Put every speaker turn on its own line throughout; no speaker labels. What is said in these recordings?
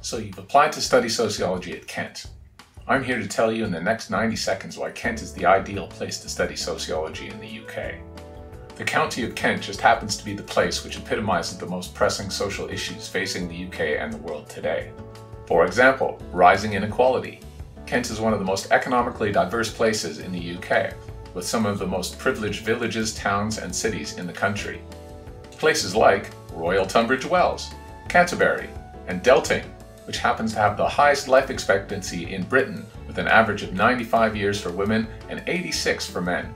So you've applied to study sociology at Kent. I'm here to tell you in the next 90 seconds why Kent is the ideal place to study sociology in the UK. The county of Kent just happens to be the place which epitomizes the most pressing social issues facing the UK and the world today. For example, rising inequality. Kent is one of the most economically diverse places in the UK, with some of the most privileged villages, towns, and cities in the country. Places like Royal Tunbridge Wells, Canterbury, and Detling which happens to have the highest life expectancy in Britain with an average of 95 years for women and 86 for men.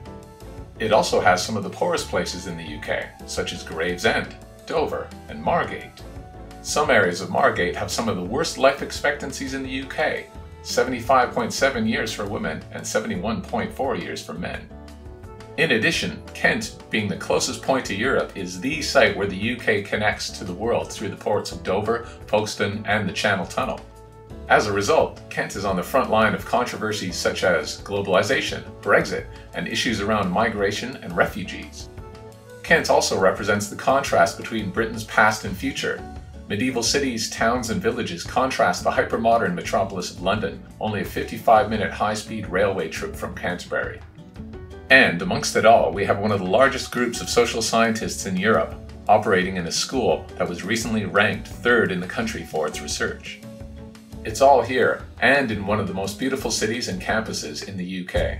It also has some of the poorest places in the UK, such as Gravesend, Dover, and Margate. Some areas of Margate have some of the worst life expectancies in the UK, 75.7 years for women and 71.4 years for men. In addition, Kent, being the closest point to Europe, is the site where the UK connects to the world through the ports of Dover, Folkestone, and the Channel Tunnel. As a result, Kent is on the front line of controversies such as globalization, Brexit, and issues around migration and refugees. Kent also represents the contrast between Britain's past and future. Medieval cities, towns, and villages contrast the hypermodern metropolis of London, only a 55 minute high speed railway trip from Canterbury. And amongst it all, we have one of the largest groups of social scientists in Europe, operating in a school that was recently ranked third in the country for its research. It's all here, and in one of the most beautiful cities and campuses in the UK.